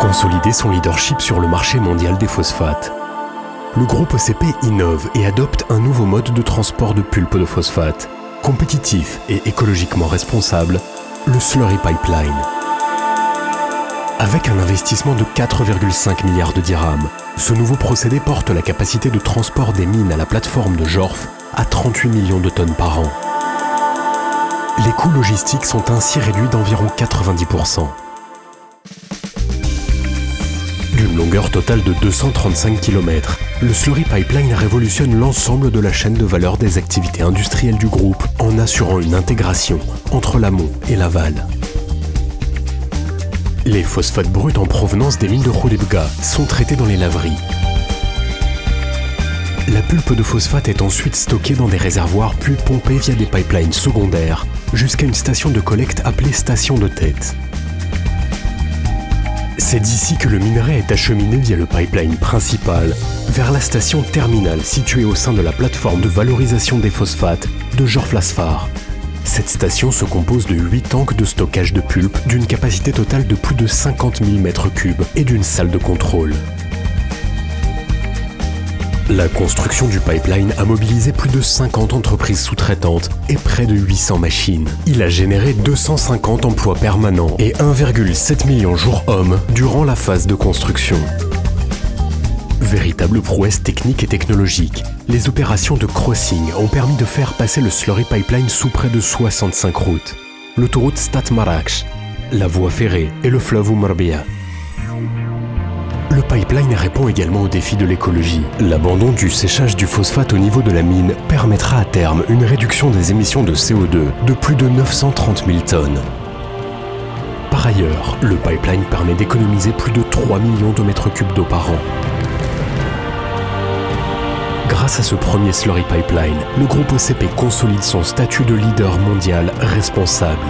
consolider son leadership sur le marché mondial des phosphates. Le groupe OCP innove et adopte un nouveau mode de transport de pulpe de phosphate, compétitif et écologiquement responsable, le slurry pipeline. Avec un investissement de 4,5 milliards de dirhams, ce nouveau procédé porte la capacité de transport des mines à la plateforme de Jorf à 38 millions de tonnes par an. Les coûts logistiques sont ainsi réduits d'environ 90%. Longueur totale de 235 km, le Slurry Pipeline révolutionne l'ensemble de la chaîne de valeur des activités industrielles du groupe en assurant une intégration entre l'amont et l'aval. Les phosphates bruts en provenance des mines de Khoulebga sont traités dans les laveries. La pulpe de phosphate est ensuite stockée dans des réservoirs puis pompée via des pipelines secondaires jusqu'à une station de collecte appelée station de tête. C'est d'ici que le minerai est acheminé via le pipeline principal vers la station terminale située au sein de la plateforme de valorisation des phosphates de Jorflasfar. Cette station se compose de 8 tanks de stockage de pulpe d'une capacité totale de plus de 50 000 m3 et d'une salle de contrôle. La construction du pipeline a mobilisé plus de 50 entreprises sous-traitantes et près de 800 machines. Il a généré 250 emplois permanents et 1,7 million jours hommes durant la phase de construction. Véritable prouesse technique et technologique, les opérations de crossing ont permis de faire passer le slurry pipeline sous près de 65 routes. L'autoroute Stat la voie ferrée et le fleuve Oumarbia. Le pipeline répond également au défi de l'écologie. L'abandon du séchage du phosphate au niveau de la mine permettra à terme une réduction des émissions de CO2 de plus de 930 000 tonnes. Par ailleurs, le pipeline permet d'économiser plus de 3 millions de mètres cubes d'eau par an. Grâce à ce premier slurry pipeline, le groupe OCP consolide son statut de leader mondial responsable